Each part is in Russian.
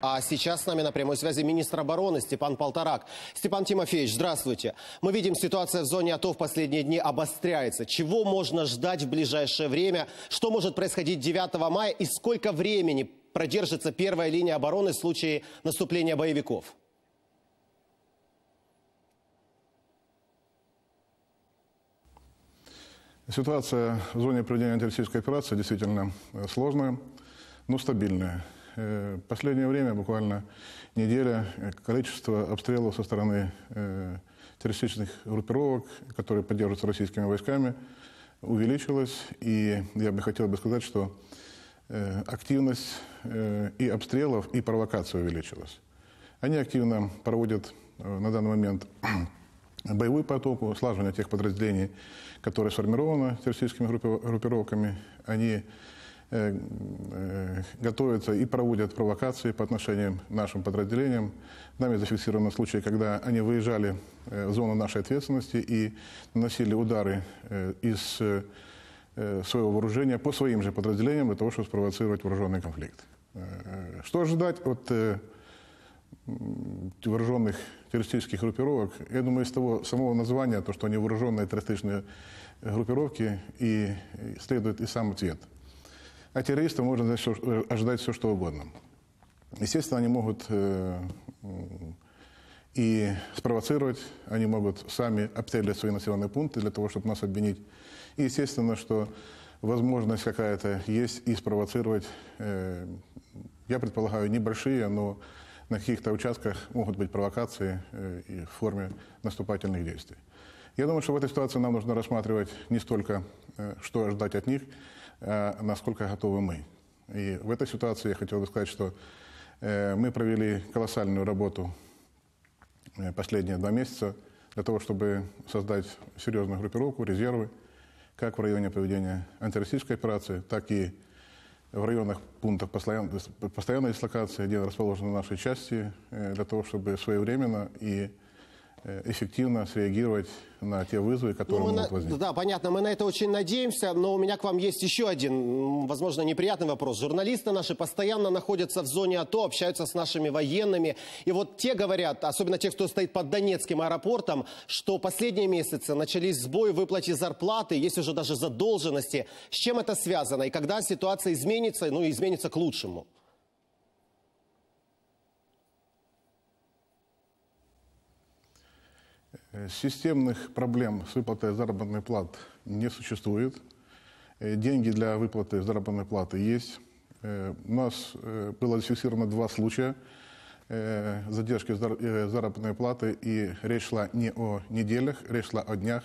А сейчас с нами на прямой связи министр обороны Степан Полторак. Степан Тимофеевич, здравствуйте. Мы видим, ситуация в зоне АТО в последние дни обостряется. Чего можно ждать в ближайшее время? Что может происходить 9 мая? И сколько времени продержится первая линия обороны в случае наступления боевиков? Ситуация в зоне проведения антироссийской операции действительно сложная, но стабильная. Э, последнее время, буквально неделя, э, количество обстрелов со стороны э, террористических группировок, которые поддерживаются российскими войсками, увеличилось. И я бы хотел бы сказать, что активность и обстрелов, и провокация увеличилась. Они активно проводят на данный момент боевую потоку, слаживание тех подразделений, которые сформированы террористическими группировками. Они Э, э, готовятся и проводят провокации по отношению к нашим подразделениям. Нами зафиксированы случаи, когда они выезжали э, в зону нашей ответственности и наносили удары из своего вооружения по своим же подразделениям для того, чтобы спровоцировать вооруженный конфликт. Что ожидать от вооруженных террористических группировок? Я думаю, из того самого названия, то, что они вооруженные террористические группировки, и следует и сам ответ – а террористов можно э, ожидать все, что угодно. Естественно, они могут э, и спровоцировать, они могут сами обстрелять свои населенные пункты для того, чтобы нас обвинить. И естественно, что возможность какая-то есть и спровоцировать, э, я предполагаю, небольшие, но на каких-то участках могут быть провокации в форме наступательных действий. Я думаю, что в этой ситуации нам нужно рассматривать не столько, что ожидать от них, Э, насколько готовы мы. И в этой ситуации я хотел бы сказать, что э, мы провели колоссальную работу э, последние два месяца для того, чтобы создать серьезную группировку, резервы, как в районе проведения антироссийской операции, так и в районах пунктах постоянной, дислокации, где расположены наши части, для того, чтобы своевременно и Э, эффективно среагировать на те вызовы, которые ну, могут возникнуть. Да, понятно, мы на это очень надеемся, но у меня к вам есть еще один, возможно, неприятный вопрос. Журналисты наши постоянно находятся в зоне АТО, общаются с нашими военными, и вот те говорят, особенно те, кто стоит под Донецким аэропортом, что последние месяцы начались сбои в выплате зарплаты, есть уже даже задолженности. С чем это связано и когда ситуация изменится, ну, изменится к лучшему? Системных проблем с выплатой заработной платы не существует. Э, деньги для выплаты заработной платы есть. Э, у нас было зафиксировано два случая задержки заработной платы, и речь шла не о неделях, речь шла о днях.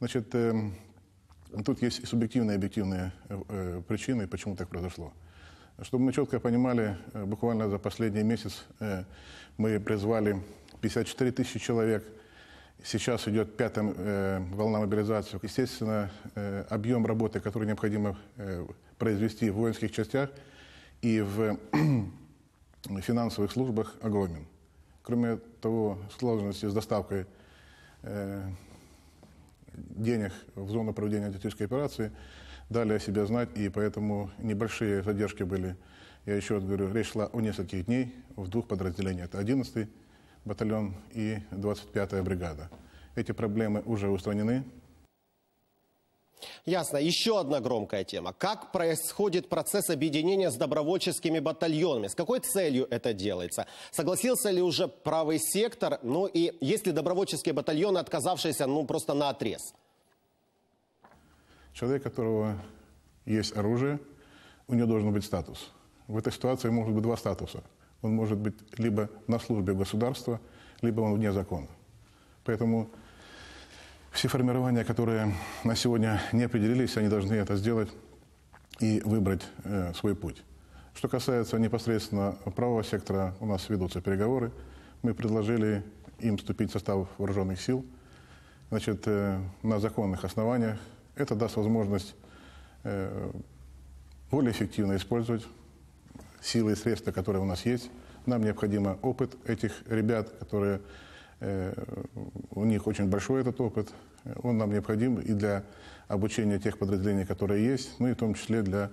Значит, тут есть и субъективные, и объективные причины, почему так произошло. Чтобы мы четко понимали, буквально за последний месяц мы призвали 54 тысячи человек – Сейчас идет пятая э, волна мобилизации. Естественно, э, объем работы, который необходимо э, произвести в воинских частях и в финансовых службах, огромен. Кроме того, сложности с доставкой э, денег в зону проведения антитеррористической операции дали о себе знать, и поэтому небольшие задержки были. Я еще раз говорю, речь шла о нескольких дней в двух подразделениях. Это 11 батальон и 25-я бригада. Эти проблемы уже устранены. Ясно. Еще одна громкая тема. Как происходит процесс объединения с добровольческими батальонами? С какой целью это делается? Согласился ли уже правый сектор? Ну и есть ли добровольческие батальоны, отказавшиеся ну, просто на отрез? Человек, у которого есть оружие, у него должен быть статус. В этой ситуации может быть два статуса – он может быть либо на службе государства, либо он вне закона. Поэтому все формирования, которые на сегодня не определились, они должны это сделать и выбрать э, свой путь. Что касается непосредственно правого сектора, у нас ведутся переговоры. Мы предложили им вступить в состав вооруженных сил значит, э, на законных основаниях. Это даст возможность э, более эффективно использовать силы и средства, которые у нас есть. Нам необходим опыт этих ребят, которые э, у них очень большой этот опыт. Он нам необходим и для обучения тех подразделений, которые есть, ну и в том числе для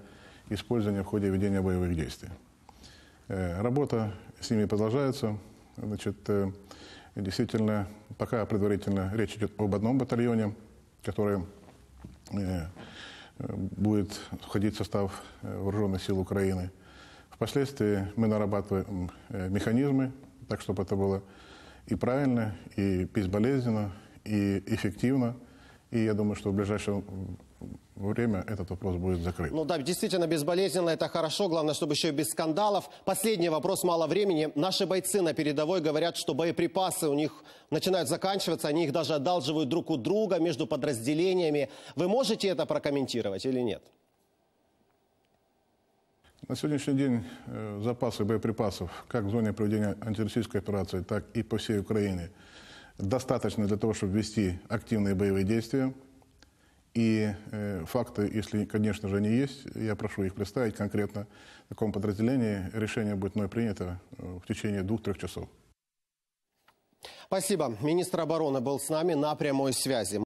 использования в ходе ведения боевых действий. Э, Работа с ними продолжается. Значит, э, действительно, пока предварительно речь идет об одном батальоне, который будет входить в состав вооруженных сил Украины. Впоследствии мы нарабатываем э, механизмы, так чтобы это было и правильно, и безболезненно, и эффективно. И я думаю, что в ближайшее время этот вопрос будет закрыт. Ну да, действительно, безболезненно это хорошо. Главное, чтобы еще и без скандалов. Последний вопрос, мало времени. Наши бойцы на передовой говорят, что боеприпасы у них начинают заканчиваться. Они их даже одалживают друг у друга между подразделениями. Вы можете это прокомментировать или нет? На сегодняшний день э, запасы боеприпасов как в зоне проведения антироссийской операции, так и по всей Украине достаточно для того, чтобы вести активные боевые действия. И э, факты, если, конечно же, они есть, я прошу их представить конкретно в каком подразделении. Решение будет мной принято э, в течение двух-трех часов. Спасибо. Министр обороны был с нами на прямой связи.